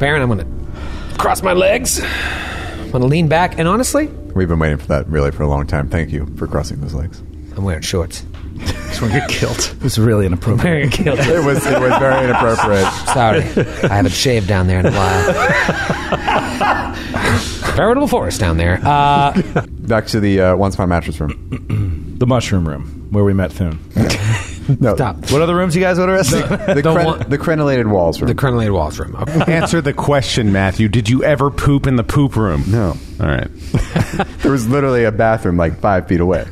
Baron, I'm going to cross my legs. I'm going to lean back. And honestly, We've been waiting for that really for a long time. Thank you for crossing those legs. I'm wearing shorts. Just want to get killed. It was really inappropriate. Very killed. It was it was very inappropriate. Sorry. I haven't shaved down there in a while. Veritable forest down there. Uh, Back to the uh, once upon a mattress room. The mushroom room where we met Thune. No, stop. What other rooms you guys want to rest? the, The cren- one- the crenellated walls room. The crenellated walls room. Okay. Answer the question, Matthew. Did you ever poop in the poop room? no, All right. there was literally a bathroom like five feet away.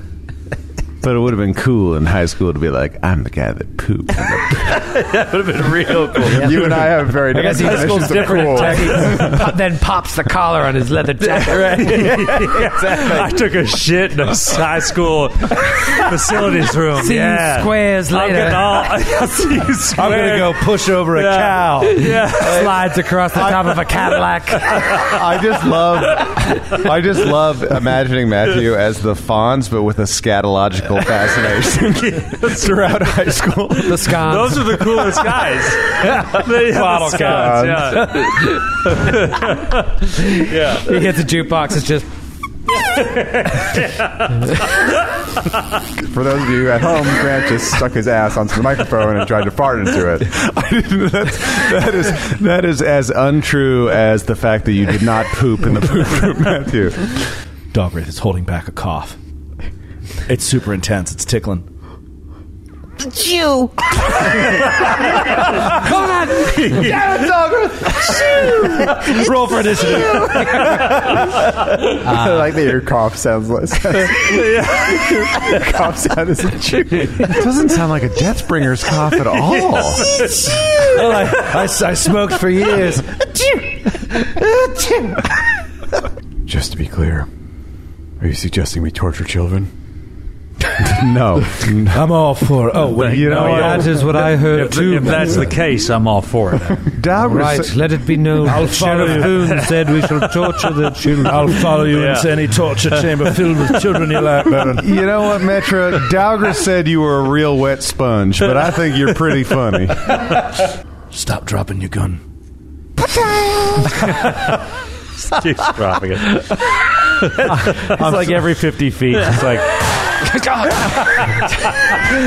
But it would have been cool in high school to be like, I'm the guy that pooped. in that would have been real cool. You and I have very I guess different high school's different. cool. He pop- then pops the collar on his leather jacket. I took a shit in a high school facilities room. See you yeah. squares I'm later. all. I'll see you I'm gonna go push over a Yeah. cow. Yeah. Slides across the top of a Cadillac. I just love, I just love imagining Matthew as the Fonz, but with a scatological fascination throughout high school. The scones. Those are the coolest guys. They have Bottle the scones, yeah. yeah. He hits a jukebox. It's just For those of you at home, Grant just stuck his ass onto the microphone and tried to fart into it. I didn't, that's, that is that is as untrue as the fact that you did not poop in the poop room, Matthew. Dalgrith is holding back a cough. It's super intense. It's tickling. Chew. Come on! Roll for initiative. I like that your cough sounds less. your cough sound is a chew. It doesn't sound like a Deathbringer's cough at all. Well, I, I, I smoked for years. Just to be clear, are you suggesting we torture children? No, I'm all for. Oh, well, you know what? That is what I heard If, too. if that's the case, I'm all for it. Dowd Right, sa- let it be known. I'll Sheriff follow you. Boone said we shall torture the children. I'll follow you Yeah. into any torture chamber filled with children you like, Baron. You know what, Metra? Dalgrith said you were a real wet sponge, but I think you're pretty funny. Stop dropping your gun. Keeps dropping it. it's like every 50 feet. It's like,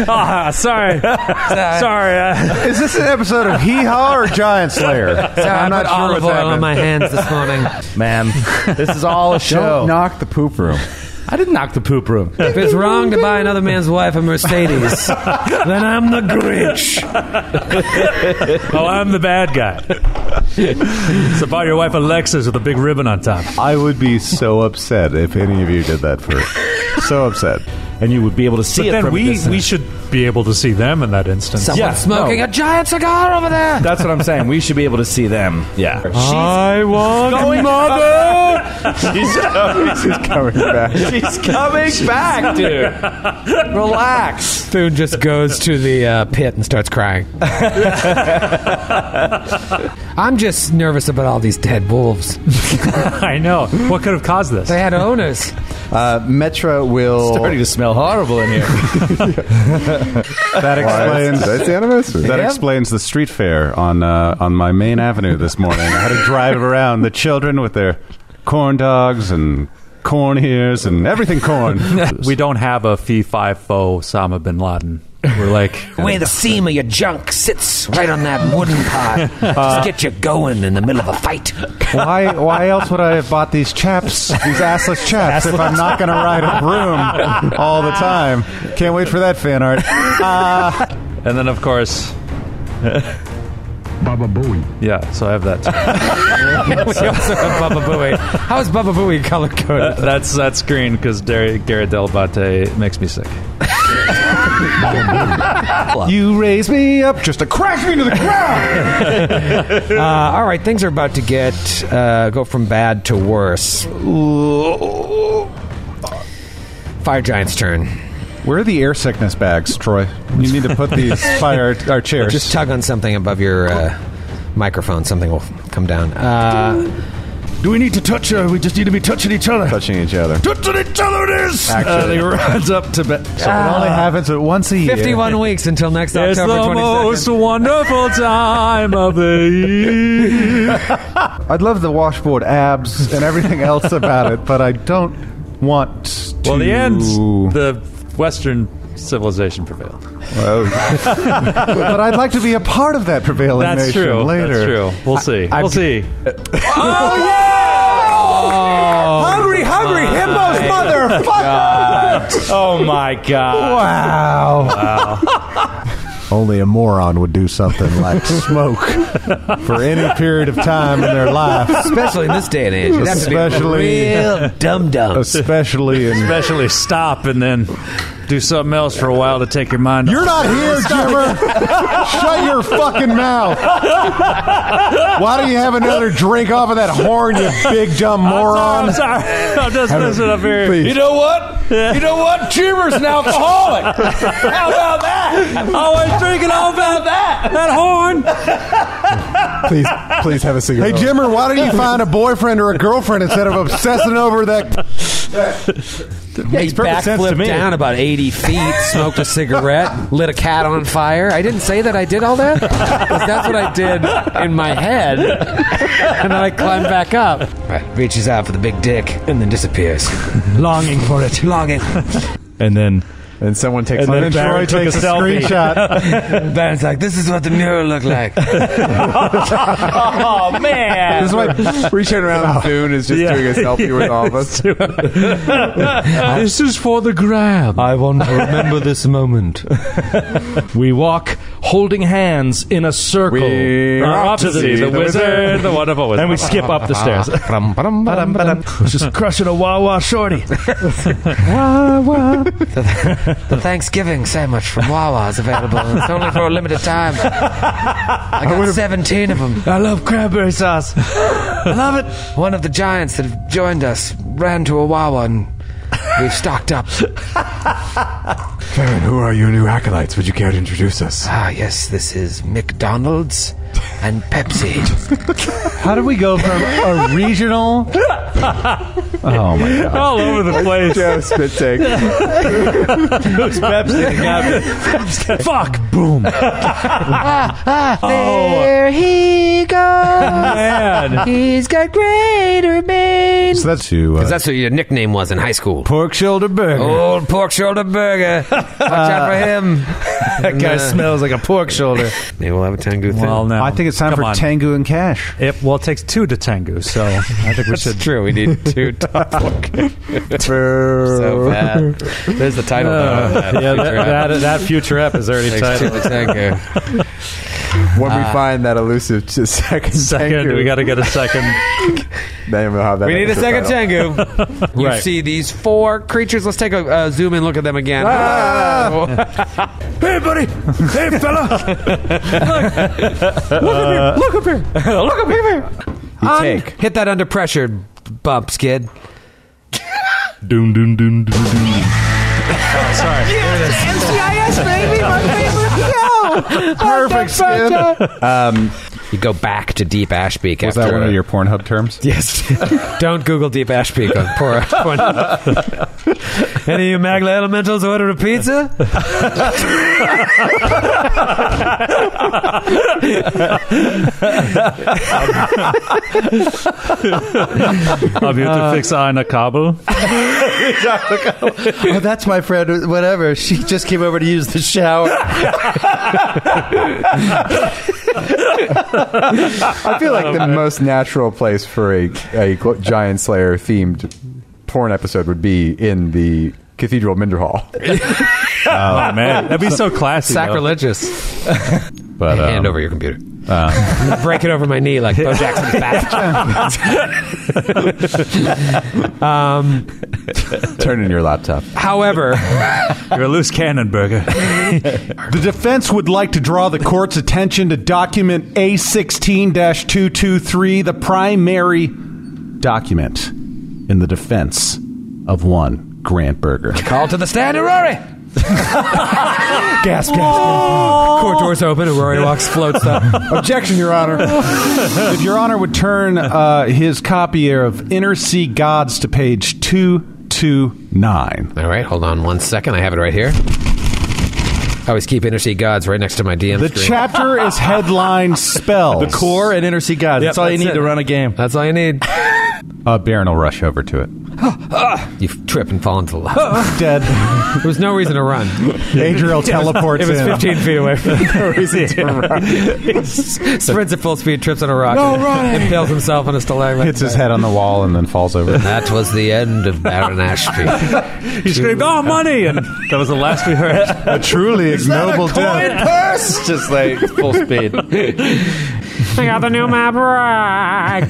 ah, sorry. sorry. Uh, Is this an episode of Hee Haw or Giant Slayer? Sorry, I I'm not put sure olive what's oil on happening. my hands this morning. Man, this is all a show. Don't knock the poop room. I didn't knock the poop room. If it's wrong to buy another man's wife a Mercedes, then I'm the Grinch. oh, I'm the bad guy. so buy your wife a Lexus with a big ribbon on top. I would be so upset if any of you did that for so upset. And you would be able to see But it then from a we, distance. we should be able to see them in that instance. Someone Yeah, smoking no. a giant cigar over there. That's what I'm saying. We should be able to see them. Yeah. I want going mother. She's coming, He's coming back. she's coming back, dude. Relax. Thune just goes to the uh, pit and starts crying. I'm just nervous about all these dead wolves. I know. What could have caused this? They had owners. Uh, Metra will. Starting to smell horrible in here. That explains That's the anniversary. that explains the street fair on uh, on my main avenue this morning. I had to drive around the children with their corn dogs and corn ears and everything corn. We don't have a fee fi fo Osama bin Laden. We're like, Where the seam of your junk sits right on that wooden pot. Just get you going in the middle of a fight. Why why else would I have bought these chaps, these assless chaps, if I'm not going to ride a broom all the time? Can't wait for that fan art. Uh, and then of course, Baba Booey. yeah. So I have that. we also have Baba Booey. How is Baba Booey color coded? that's that's green because Garrett Dell'Abate makes me sick. you raise me up just to crash me to the ground. Uh, all right, things are about to get uh, go from bad to worse. Fire Giant's turn. Where are the air sickness bags, Troy? You need to put these by our, our chairs. Just tug on something above your uh, microphone. Something will come down. Uh, Do we need to touch her? We just need to be touching each other. touching each other. Touching each other it is! Actually. Uh, he runs up to bed. it only happens at once a year. 51 weeks until next It's the October 22nd. most wonderful time of the year. I'd love the washboard abs and everything else about it, but I don't want to. Well, the end, the Western civilization prevailed. Well, but I'd like to be a part of that prevailing That's nation true. later. That's true. We'll see. I- we'll see. Oh yeah! Oh, hungry, hungry himbos, motherfucker! Oh my god! Wow Wow. Only a moron would do something like smoke for any period of time in their life, Especially in this day and age. You'd have to be Especially- real dum dum. especially in. Especially stop and then do something else for a while to take your mind off. You're not here, Jimmer. Shut your fucking mouth. Why don't you have another drink off of that horn, you big dumb moron? I'm sorry. I'm just messing up here. Please. You know what? You know what? Jimmer's an alcoholic. How about that? Always drinking all about that. That horn. Please, please have a cigarette. Hey, Jimmer, why don't you find a boyfriend or a girlfriend instead of obsessing over that? Makes perfect sense to me. down about 80 feet, smoked a cigarette, lit a cat on fire. I didn't say that I did all that. 'Cause that's what I did in my head. And then I climbed back up. Right, reaches out for the big dick and then disappears. Longing for it. Longing. And then And someone takes And then and Barry took a selfie. screenshot. Baron's like, this is what the mirror looked like. Oh man! This is why we turn around and Boone is just doing a selfie with all of us. this is for the grab. I want to remember this moment. we walk holding hands in a circle. We We're are off to see the wizard, the wonderful wizard. and we skip up the stairs. Just crushing a wah wah shorty. The Thanksgiving sandwich from Wawa is available. It's only for a limited time. I got 17 of them. I love cranberry sauce. I love it. One of the giants that have joined us ran to a Wawa and we've stocked up. Baron, who are your new acolytes? Would you care to introduce us? Ah, yes, this is McDonald's and Pepsi. How do we go from a regional? Oh my god! all over the place. Joe spit take. Who's Pepsi? Got me. Fuck! Boom! There he goes. Man. He's got greater mane. So that's to uh, That's what your nickname was in high school. Pork shoulder burger. Old pork shoulder burger. Watch out for him. That guy smells like a pork shoulder. Maybe we'll have a Tengu thing. Well, now I think it's time come for on. Tango and Cash. It, well, it takes two to tango, so I think we should. True, we need two top pork. Boo. so bad. There's the title. though, of that Yeah, future that, that, that future app is already Takes two titled. to tango. when we find that elusive t- second, Second, tango, we got to get a second. then we'll have that We need a second title. Tengu. You Right. see these four creatures. Let's take a uh, zoom and look at them again. Hey, buddy. Hey, fella. look up here. Look up here. You Un- take. Hit that under pressure bump, skid. Doom, doom, doom, doom, doom. Oh, sorry. Yes, NCIS baby, my favorite show. Perfect skin. You go back to Deep Ashbeak Was after that one a- of your Pornhub terms? Yes. Don't Google Deep Ashbeak on poor. Any of you Magma Elementals order a pizza? I'm here to fix uh. Aina Kabul. Oh, that's my friend. Whatever. She just came over to use the shower. I feel like the most natural place for a, a Giant Slayer themed porn episode would be in the Cathedral Minderhal. Oh man, that'd be so classy. though. Sacrilegious. But um, Hand over your computer. Break it over my knee like Bo Jackson's back. um, Turn in your laptop. however, You're a loose cannon burger. The defense would like to draw the court's attention to document A16 223, the primary document in the defense of one Grant Berger. call to the stand, Rory. gasp, gasp, gasp. Court doors open and Rory walks, floats up. Objection, Your Honor. if Your Honor would turn uh, his copy of Inner Sea Gods to page 229. All right, hold on one second. I have it right here. I always keep Inner Sea Gods right next to my DM The screen. chapter is headlined spells. The core and Inner Sea Gods. That's all you that's need it. to run a game. That's all you need. Uh, Baron will rush over to it. You trip and fall into the lava. Dead. there was no reason to run. Adriel teleports It was in. 15 feet away from no reason to run. Sprints at full speed, trips on a rock, No and running. impales himself on a stalagmite. Hits his head on the wall and then falls over. That was the end of Baron Ashby. He screamed, "Oh, money!" And that was the last we heard. a truly ignoble death. purse! Just like full speed. I got the new map rack.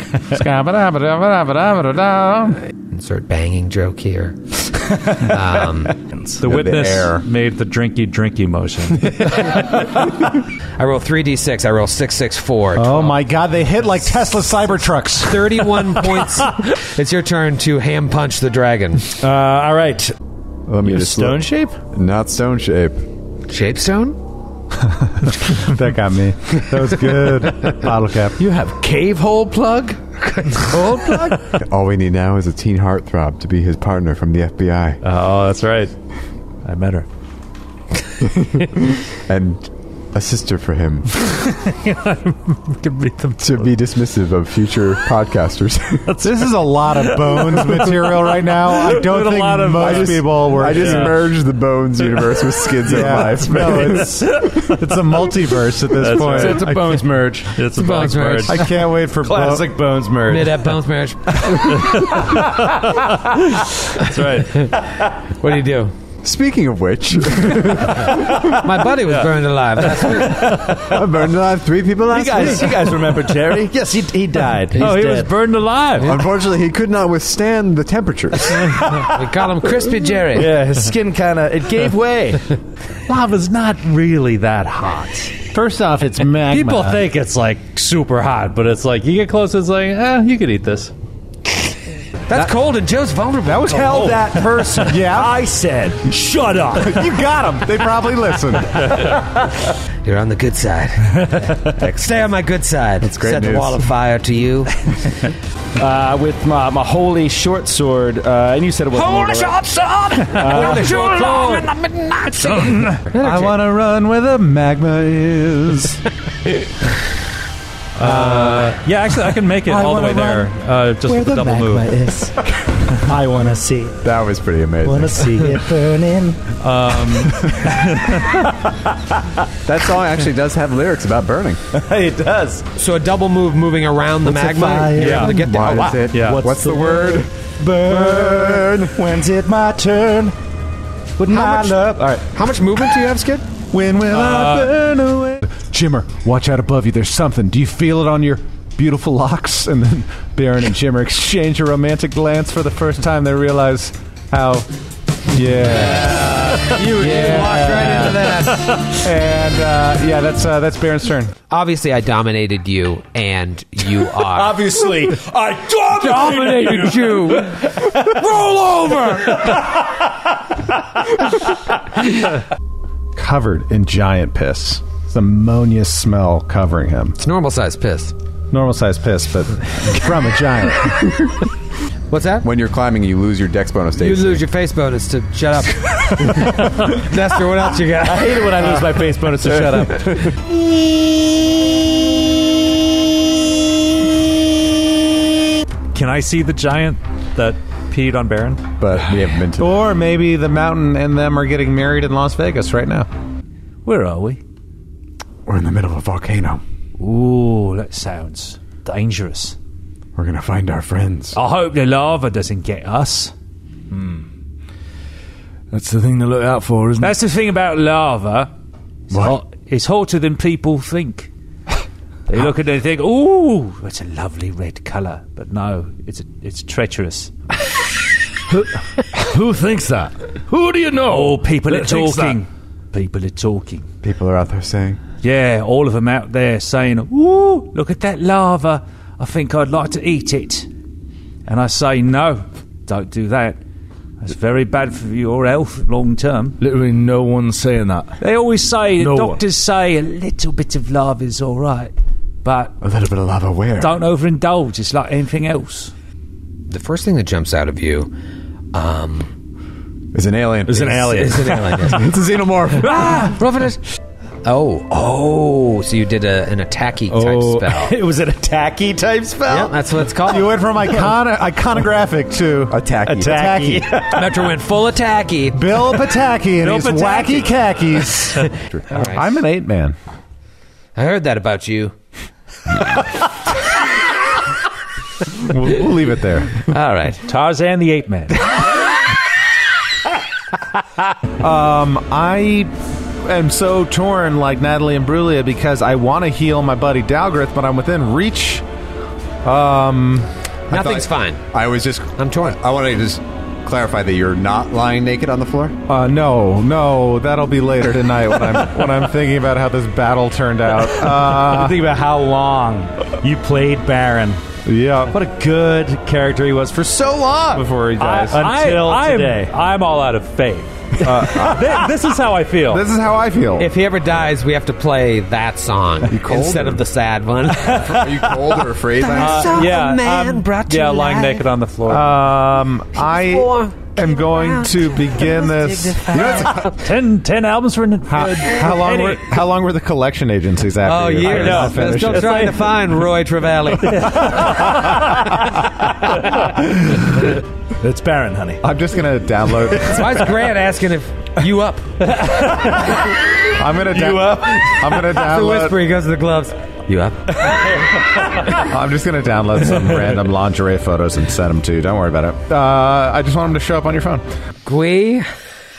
Insert banging joke here. Um, The witness air. made the drinky drinky motion. I roll 3d6. I roll 664. Oh my god, they hit like Tesla Cybertrucks. 31 points. It's your turn to ham punch the dragon. Uh, all right. Let me just Stone look. shape? Not stone shape. Shapestone? that got me. That was good. Bottle cap. You have cave hole plug? Hole plug? All we need now is a teen heartthrob to be his partner from the FBI. Oh, that's right. I met her. and a sister for him Can read them. to be dismissive of future podcasters. This is a lot of bones material right now. I don't a think lot of- most I just, people were. I just Yeah. merged the Bones universe with Skids of Yeah. Life. No, it's it's a multiverse at this That's point. right. It's a I bones merge. It's a Bones bones merge. merge. I can't wait for Bo- Classic bones merge. Mid at bones marriage. That's right. What do you do? Speaking of which, My buddy was burned alive. That's. I burned alive three people You last guys, week. you guys remember Jerry? Yes, he, he died. He's oh, he dead. was burned alive. Unfortunately, he could not withstand the temperatures. We call him Crispy Jerry. Yeah, his skin kind of it gave way. Lava's not really that hot. First off, it's magma. People think it's like super hot, but it's like you get close, it's like, eh, you could eat this. That's cold and Joe's vulnerable. That was Tell that person. Yeah. I said, shut up. you got them. They probably listened. You're on the good side. Stay on my good side. That's great Set the wall of fire to you. Uh, with my, my holy short sword, uh, and you said it was Holy short sword! Holy short sword! in the midnight sun. I want to run where the magma is. Uh, yeah, actually, I can make it all the way there. Uh, just with a double move. is. I want to see. That was pretty amazing. I want to see it burning. Um, that song actually does have lyrics about burning. it does. So a double move moving around the What's a magma. fire? You're able to get there. Why Oh, wow. is it? Yeah. What's, What's the, the word? Burn. When's it my turn? Wouldn't How I much- love? All right. How much movement do you have, Skid? When will I uh, burn away? Jimmer, watch out above you. There's something. Do you feel it on your beautiful locks? And then Baron and Jimmer exchange a romantic glance for the first time. They realize how. Yeah. You, Yeah. walked right into that. and uh, yeah, that's uh, that's Baron's turn. Obviously, I dominated you, and you are. Obviously, I dominated you. Roll over. Covered in giant piss. It's ammonia smell covering him. It's normal size piss. Normal size piss, but from a giant. What's that? When you're climbing, you lose your dex bonus You days. lose your face bonus to shut up. Nestor, what else you got? I hate it when I lose my face bonus, to shut up. Can I see the giant that peed on Baron? but we haven't been to. or maybe the mountain and them are getting married in Las Vegas right now. Where are we? We're in the middle of a volcano. Ooh, that sounds dangerous. We're gonna find our friends. I hope the lava doesn't get us. Hmm. That's the thing to look out for, isn't it? That's the thing about lava. It's, What? hot, it's hotter than people think. They look at it and think, "Ooh, it's a lovely red colour," but no, it's it's treacherous. Who thinks that? Who do you know? Oh, people are that thinks talking. People are talking. People are out there saying, Yeah, all of them out there saying, "Ooh, look at that lava! I think I'd like to eat it." And I say, "No, don't do that. That's very bad for your health long term." Literally, no one's saying that. They always say, No one. doctors say a little bit of lava is all right, but "A little bit of lava where?" don't overindulge. It's like anything else. the first thing that jumps out of you, um, It's an alien. It's an alien. It's an alien. It's a xenomorph. ah, roughing it. Oh, oh! So you did a, an attacky type spell. it was an attacky type spell. Yep, that's what it's called. You went from icon- iconographic to Attacky. attacky. Metra went full attacky. Bill Pataki and Bill his Pataki. wacky khakis. All right. I'm an eight man. I heard that about you. We'll, we'll leave it there. All right. Tarzan the Ape Man. Um, I am so torn like Natalie Imbruglia because I want to heal my buddy Dalgrith, but I'm within reach. Um, Nothing's fine. I was just. I'm torn. I want to just clarify that you're not lying naked on the floor. uh, no, no, that'll be later tonight when I'm when I'm thinking about how this battle turned out. Uh, Think about how long you played Baron. yeah, What a good character he was for so long. before he dies. Until I, today. I'm, I'm all out of faith. Thi- this is how I feel. this is how I feel. If he ever dies, we have to play that song cold instead or- of the sad one. Are you cold or afraid? Lance? Uh, yeah, I'm- yeah, lying naked on the floor. um, I am going to begin this. You know, it's- ten, ten albums for an How, how long? Were, how long were the collection agencies after Oh, you? years. I We're still it? trying to find Roy Trevelli. It's Baron, honey. I'm just gonna download. Why is Grant asking if you up? I'm gonna you up. I'm gonna The download. whisper, he goes to the gloves. You up? I'm just gonna download some random lingerie photos and send them to you. Don't worry about it. Uh, I just want them to show up on your phone. Gui,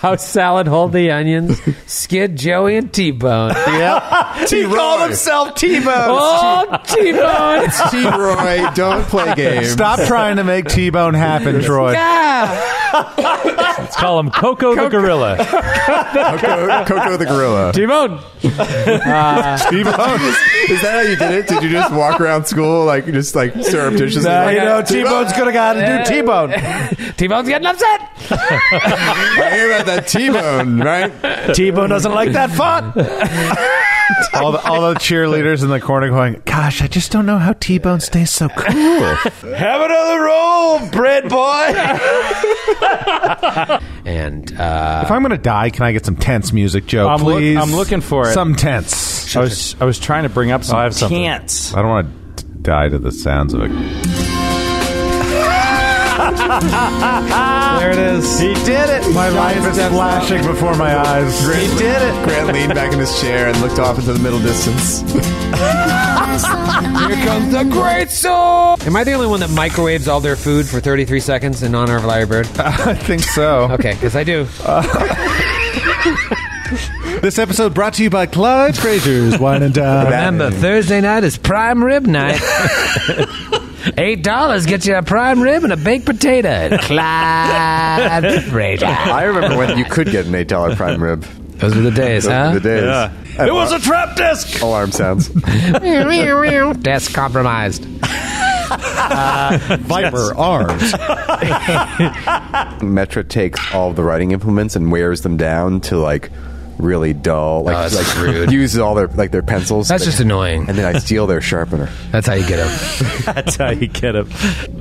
house salad, hold the onions, skid Joey and T-Bone. Yep. T. Roy. himself T-Bone. Oh, T-Bone! T. Roy. Don't play games. Stop trying to make T-Bone happen, Troy. Let's call him Coco the Gorilla. Coco, Coco the gorilla. T-Bone! Uh, T-Bone. Is that how you did it? Did you just walk around school like just like surreptitiously? Now like, you know T-Bone's gonna got to do T-Bone. T-Bone's getting upset! I hear about that T-bone, right? T-Bone doesn't like that font. all, the, all the cheerleaders in the corner going, "Gosh, I just don't know how T-Bone stays so cool." Have another roll, bread boy. And, uh, if I'm gonna die, can I get some tense music, Joe? I'm look- please. I'm looking for it. Some tense. I was I was trying to bring up some I have something. chants. I don't want to die to the sounds of it. There it is. He did it. My life is flashing before my eyes. He did it. Grant leaned back in his chair and looked off into the middle distance. here comes the great song! Am I the only one that microwaves all their food for 33 seconds in honor of Larry Bird? I think so. Okay, because I do. This episode brought to you by Clyde Frazier's Wine and Dine. Remember, Thursday night is prime rib night. Eight dollars gets you a prime rib and a baked potato. at Clyde Frazier. I remember when you could get an eight dollar prime rib. Those were the days, Those huh? were the days. It was a trap disc. alarm sounds. Desk compromised. Viper arms. Metra takes all the writing implements and wears them down to like really dull, like, Oh, that's like rude. uses all their like their pencils. That's just annoying. And then I steal their sharpener. That's how you get them. That's how you get them.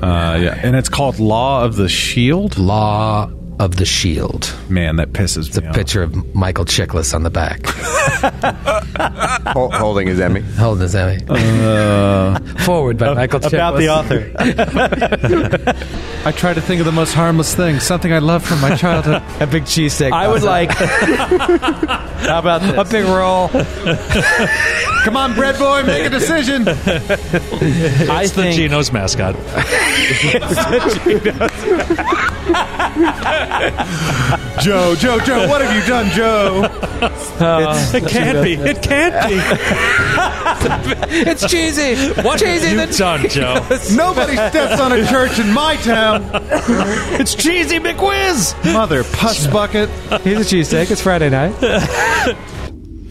Uh, yeah, and it's called Law of the Shield. Law of the Shield. Man, that pisses It's a me off. picture of Michael Chiklis on the back, Hol- holding his Emmy. holding his Emmy. Uh, Forward by Michael Chiklis. About the author. I try to think of the most harmless thing, something I love from my childhood. A big cheesesteak. I would like. How about this? a big roll. Come on, bread boy, make a decision. I It's the think Geno's mascot. Joe, Joe, Joe, what have you done, Joe? It can't be. It can't be. It's cheesy. What cheesy? have You The done, Joe. Nobody steps on a church in my town. It's cheesy McWhiz. Mother puss bucket. He's a cheesesteak. It's Friday night.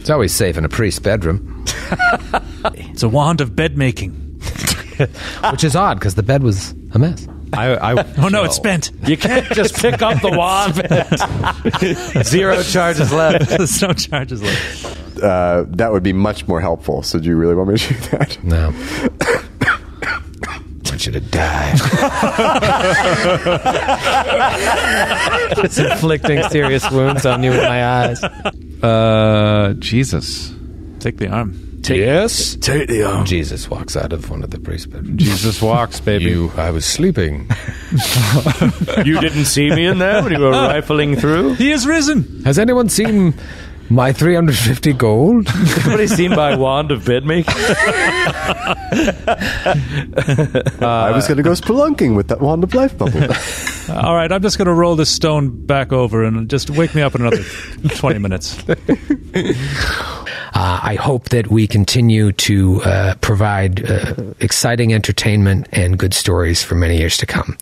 it's always safe in a priest's bedroom, It's a wand of bed making. which is odd because the bed was a mess. I, I, Oh no, it's spent. you can't just pick up the wand. Zero charges left. There's no charges left. Uh, that would be much more helpful. So do you really want me to do that? No. want you to die. Just inflicting serious wounds on you with my eyes. Uh, Jesus. Take the arm. Yes. Take the arm. Jesus walks out of one of the priest bedrooms. Jesus walks, baby. You, I was sleeping. You didn't see me in there when you were rifling through? He is risen. Has anyone seen my 350 gold? Anybody seen my wand of bed making? I was going to go spelunking with that wand of life bubble. All right, I'm just going to roll this stone back over and just wake me up in another 20 minutes. Uh, I hope that we continue to uh, provide uh, exciting entertainment and good stories for many years to come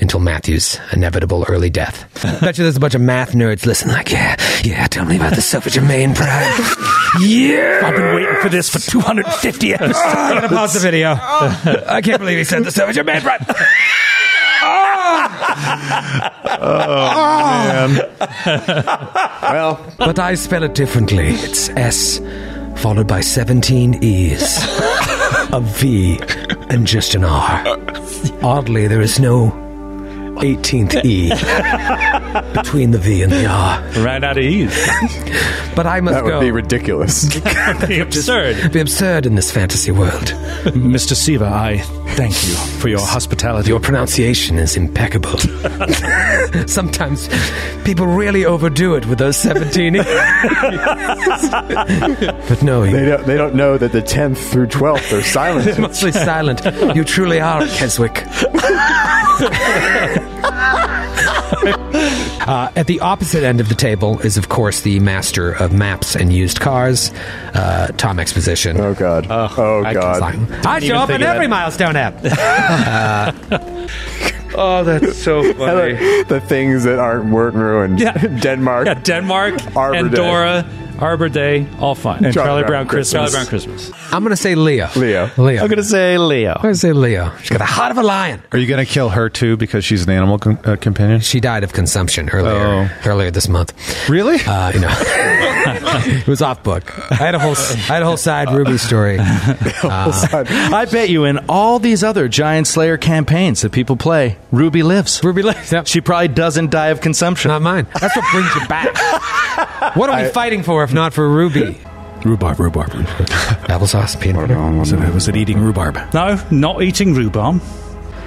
until Matthew's inevitable early death. I Bet you there's a bunch of math nerds listening, like, yeah, yeah, tell me about the Sophie Germain Prime. yeah! I've been waiting for this for 250 episodes. I'm going to pause the video. I can't believe he said the Sophie Germain Oh, Prime. well, But I spell it differently. It's S followed by 17 E's, a V, and just an R. Oddly, there is no 18th E between the V and the R. Ran out of ease. But I must that would go. be ridiculous. Absurd. It'd be absurd in this fantasy world. Mr. Siva, I thank you for your hospitality. Your pronunciation is impeccable. Sometimes people really overdo it with those 17 E's. but no, they don't. They don't know that the tenth through twelfth are silent. mostly silent. You truly are Keswick. Uh, at the opposite end of the table is, of course, the master of maps and used cars, uh, Tom Exposition. Oh God. oh I God. I show up in every milestone app. Oh, that's so funny. the things that aren't weren't ruined. Yeah. Denmark. Yeah, Denmark, Arbor Day. Andorra, Arbor Day, all fine. And Charlie Charlie Brown Brown Christmas. Charlie Brown Christmas. I'm going to say Leo. Leo. Leo. I'm going to say Leo. I'm going to say Leo. She's got the heart of a lion. Are you going to kill her too because she's an animal com- uh, companion? She died of consumption earlier Oh. earlier this month. Really? Uh, you know, it was off book. I had a whole I had a whole side Ruby story. I bet you in all these other Giant Slayer campaigns that people play, Ruby lives. Ruby lives. Yep. She probably doesn't die of consumption. Not mine. That's what brings you back. What are we fighting for if not for Ruby? Rhubarb, rhubarb. Applesauce, peanut butter. Was it, was it eating rhubarb? No, not eating rhubarb.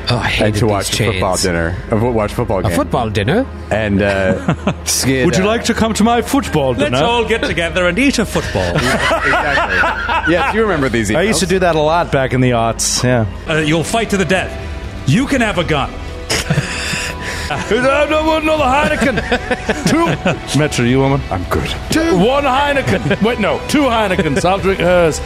Oh, I hated And to watch these a chains. football dinner. Uh, watch football A football dinner. And uh, skid. Would you uh, like to come to my football dinner? Let's dinner? all get together and eat a football. Exactly. yes, you remember these. Emails. I used to do that a lot back in the aughts. Yeah. Uh, you'll fight to the death. You can have a gun. I don't want another Heineken. two. Metra, you woman? I'm good. Two. One Heineken. Wait, no, two Heinekens. I'll drink hers.